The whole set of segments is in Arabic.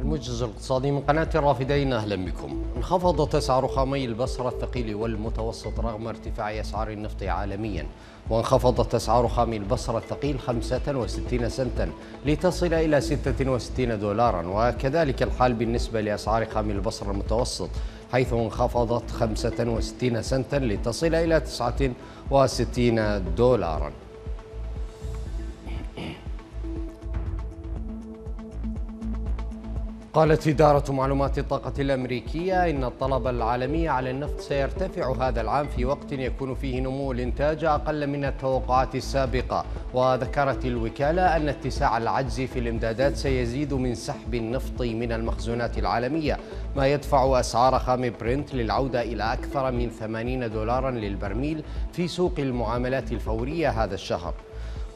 الموجز الاقتصادي من قناة الرافدين أهلا بكم. انخفضت أسعار خامي البصرة الثقيل والمتوسط رغم ارتفاع أسعار النفط عالميا. وانخفضت أسعار خامي البصرة الثقيل 65 سنتا لتصل إلى 66 دولارا. وكذلك الحال بالنسبة لأسعار خامي البصرة المتوسط حيث انخفضت 65 سنتا لتصل إلى 69 دولارا. قالت إدارة معلومات الطاقة الأمريكية إن الطلب العالمي على النفط سيرتفع هذا العام في وقت يكون فيه نمو الإنتاج أقل من التوقعات السابقة. وذكرت الوكالة أن اتساع العجز في الإمدادات سيزيد من سحب النفط من المخزونات العالمية ما يدفع أسعار خام برنت للعودة إلى أكثر من 80 دولارا للبرميل في سوق المعاملات الفورية هذا الشهر.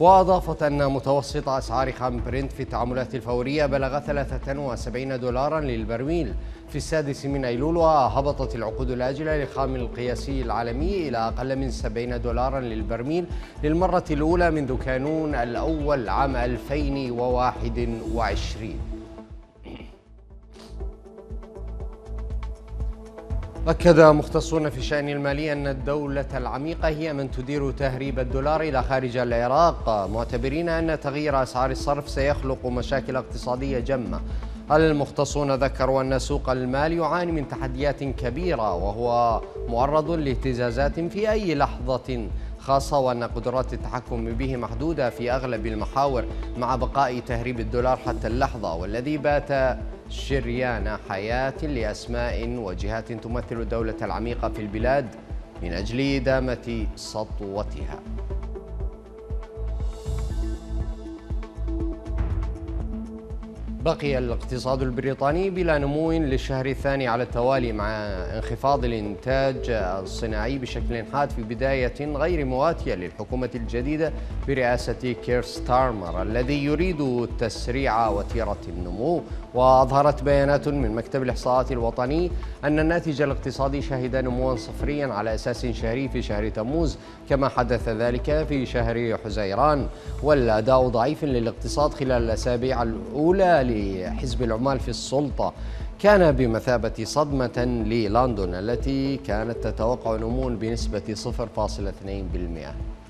وأضافت أن متوسط أسعار خام برنت في التعاملات الفورية بلغ 73 دولارا للبرميل. في السادس من أيلول وهبطت العقود الآجلة للخام القياسي العالمي إلى أقل من 70 دولارا للبرميل للمرة الأولى منذ كانون الأول عام 2021 أكد مختصون في الشأن المالي أن الدولة العميقة هي من تدير تهريب الدولار إلى خارج العراق. معتبرين أن تغيير أسعار الصرف سيخلق مشاكل اقتصادية جمة. المختصون ذكروا أن سوق المال يعاني من تحديات كبيرة وهو معرض لاهتزازات في أي لحظة خاصة وأن قدرات التحكم به محدودة في أغلب المحاور مع بقاء تهريب الدولار حتى اللحظة والذي بات شريان حياة لأسماء وجهات تمثل الدولة العميقة في البلاد من أجل إدامة سطوتها. بقي الاقتصاد البريطاني بلا نمو للشهر الثاني على التوالي مع انخفاض الإنتاج الصناعي بشكل حاد في بداية غير مواتية للحكومة الجديدة برئاسة كير ستارمر الذي يريد تسريع وتيرة النمو. وأظهرت بيانات من مكتب الإحصاءات الوطني أن الناتج الاقتصادي شهد نموا صفريا على أساس شهري في شهر تموز كما حدث ذلك في شهر حزيران. والأداء ضعيف للاقتصاد خلال الأسابيع الأولى لحزب العمال في السلطة كان بمثابة صدمة للندن التي كانت تتوقع نمو بنسبة 0.2%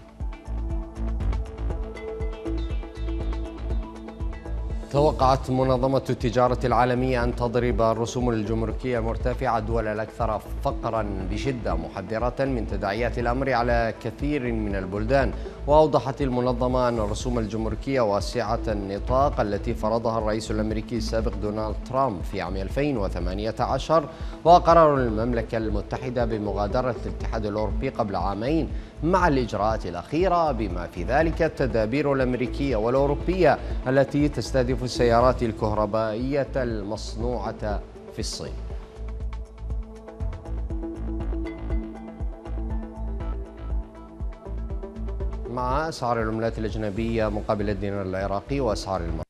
توقعت منظمة التجارة العالمية أن تضرب الرسوم الجمركية المرتفعة الدول الأكثر فقرا بشدة محذرة من تداعيات الأمر على كثير من البلدان. وأوضحت المنظمة أن الرسوم الجمركية واسعة النطاق التي فرضها الرئيس الأمريكي السابق دونالد ترامب في عام 2018 وقرار المملكة المتحدة بمغادرة الاتحاد الأوروبي قبل عامين مع الإجراءات الأخيرة بما في ذلك التدابير الأمريكية والأوروبية التي تستهدف السيارات الكهربائية المصنوعة في الصين. مع أسعار العملات الأجنبية مقابل الدينار العراقي وأسعار المرة